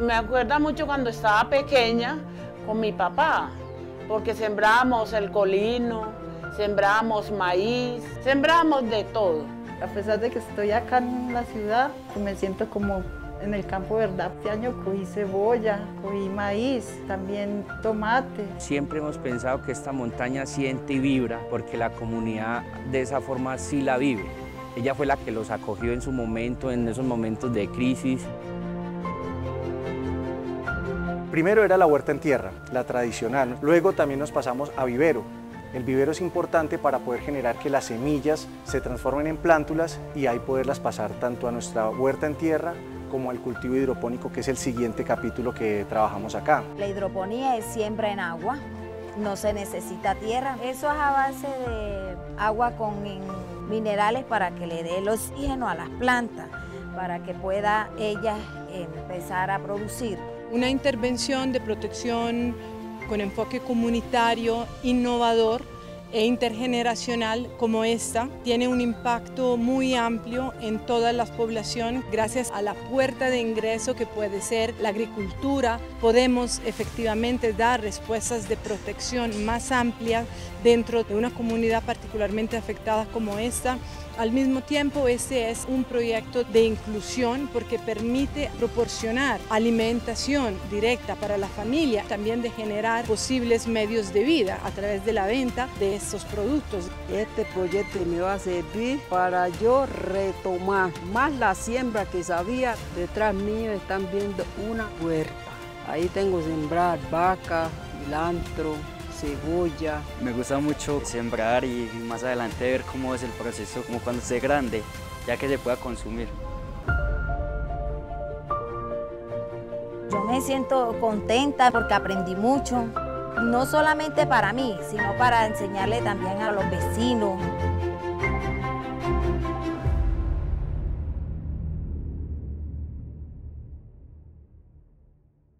Me acuerda mucho cuando estaba pequeña con mi papá, porque sembramos el colino, sembramos maíz, sembramos de todo. A pesar de que estoy acá en la ciudad, me siento como en el campo, ¿verdad? Este año cogí cebolla, cogí maíz, también tomate. Siempre hemos pensado que esta montaña siente y vibra porque la comunidad de esa forma sí la vive. Ella fue la que los acogió en su momento, en esos momentos de crisis. Primero era la huerta en tierra, la tradicional. Luego también nos pasamos a vivero. El vivero es importante para poder generar que las semillas se transformen en plántulas y ahí poderlas pasar tanto a nuestra huerta en tierra como al cultivo hidropónico, que es el siguiente capítulo que trabajamos acá. La hidroponía es siembra en agua, no se necesita tierra. Eso es a base de agua con minerales para que le dé el oxígeno a las plantas, para que pueda ella empezar a producir. Una intervención de protección con enfoque comunitario, innovador, e intergeneracional como esta tiene un impacto muy amplio en toda la población gracias a la puerta de ingreso que puede ser la agricultura. Podemos efectivamente dar respuestas de protección más amplias dentro de una comunidad particularmente afectada como esta al mismo tiempo, este es un proyecto de inclusión porque permite proporcionar alimentación directa para la familia, también de generar posibles medios de vida a través de la venta de estos productos. Este proyecto me va a servir para yo retomar más la siembra que sabía. Detrás mío están viendo una huerta. Ahí tengo sembrar vaca, cilantro, cebolla. Me gusta mucho sembrar y más adelante ver cómo es el proceso, como cuando esté grande, ya que se pueda consumir. Yo me siento contenta porque aprendí mucho, no solamente para mí, sino para enseñarle también a los vecinos,